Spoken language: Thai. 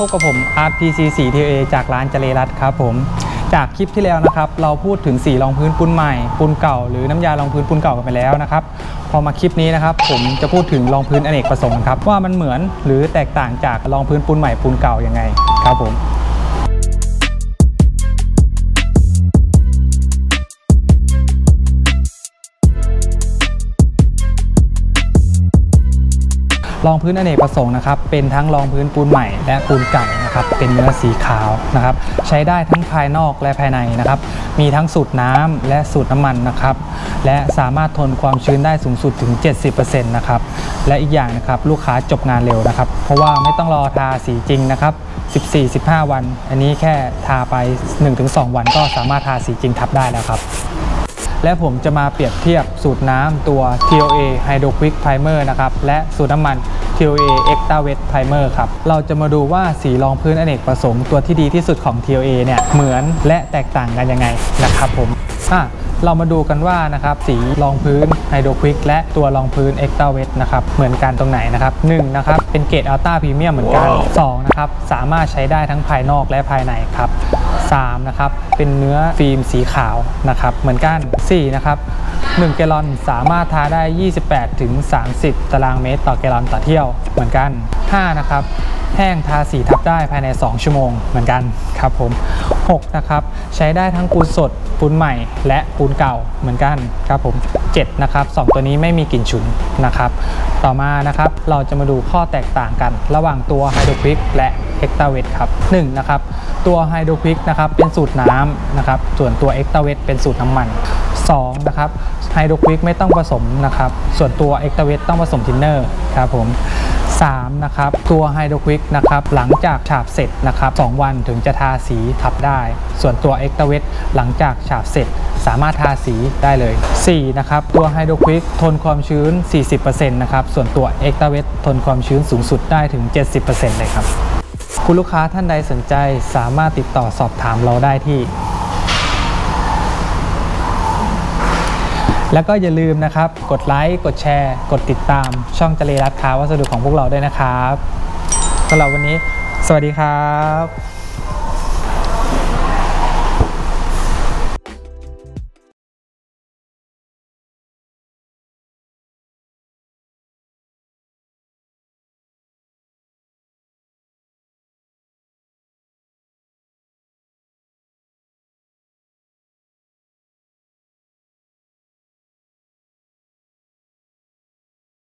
พบกับผม RPC 4 TA จากร้านเจเลรัตครับผม จากคลิปที่แล้วนะครับ เราพูดถึงสีรองพื้นปูนใหม่ปูนเก่า หรือน้ำยารองพื้นปูนเก่ากันไปแล้วนะครับ พอมาคลิปนี้นะครับ ผมจะพูดถึงรองพื้นอเนกประสงค์ครับว่ามันเหมือนหรือแตกต่างจากรองพื้นปูนใหม่ปูนเก่ายังไงครับผม รองพื้นอเนกประสงค์นะครับเป็นทั้งรองพื้นปูนใหม่และปูนเก่านะครับเป็นเนื้อสีขาวนะครับใช้ได้ทั้งภายนอกและภายในนะครับมีทั้งสูตรน้ำและสูตรน้ำมันนะครับและสามารถทนความชื้นได้สูงสุดถึง 70%นะครับและอีกอย่างนะครับลูกค้าจบงานเร็วนะครับ เพราะว่าไม่ต้องรอทาสีจริงนะครับ14-15 วัน อันนี้แค่ทาไป 1-2 วันก็สามารถทาสีจริงทับได้แล้วครับ และผมจะมาเปรียบเทียบสูตรน้ำตัว TOA Hydro Quick Primer นะครับและสูตรน้ำมัน TOA Extra Wet Primer ครับเราจะมาดูว่าสีรองพื้นอเนกประสงค์ตัวที่ดีที่สุดของ TOA เนี่ยเหมือนและแตกต่างกันยังไงนะครับผมอะเรามาดูกันว่านะครับสีรองพื้น Hydro Quick และตัวรองพื้น Extra Wet นะครับเหมือนกันตรงไหนนะครับ1นะครับเป็นเกรด Ultra Premium เหมือนกัน2นะครับสามารถใช้ได้ทั้งภายนอกและภายในครับ 3นะครับเป็นเนื้อฟิล์มสีขาวนะครับเหมือนกัน4นะครับ1แกลลอนสามารถทาได้ 28ถึง30 ตารางเมตร ต่อแกลลอนต่อเที่ยวเหมือนกัน5นะครับแห้งทาสีทับได้ภายใน 2 ชั่วโมงเหมือนกันครับผม6นะครับใช้ได้ทั้งปูนสดปูนใหม่และปูนเก่าเหมือนกันครับผม7นะครับ2ตัวนี้ไม่มีกลิ่นฉุนนะครับต่อมานะครับเราจะมาดูข้อแตกต่างกัน ระหว่างตัว Hydro Quick และ Extra Wet ครับ1นะครับตัว Hydro Quick นะครับเป็นสูตรน้ำนะครับส่วนตัว Extra Wet เป็นสูตรน้ำมัน2นะครับ Hydro Quick ไม่ต้องผสมนะครับส่วนตัวเอ็กตาเวตต้องผสมทินเนอร์ครับผม3นะครับตัว Hydro Quick นะครับหลังจากฉาบเสร็จนะครับ2วันถึงจะทาสีทับได้ ส่วนตัวเอ็กตาเวตหลังจากฉาบเสร็จสามารถทาสีได้เลย4นะครับตัว Hydro Quick ทนความชื้น 40%นะครับส่วนตัวเอ็กตาเวตทนความชื้นสูงสุดได้ถึง 70%เลยครับ คุณลูกค้าท่านใดสนใจสามารถติดต่อสอบถามเราได้ที่ แล้วก็อย่าลืมนะครับ กดไลค์ กดแชร์ กดติดตาม ช่องเจเลรัตค้าวัสดุของพวกเราด้วยนะครับสำหรับวันนี้ สวัสดีครับ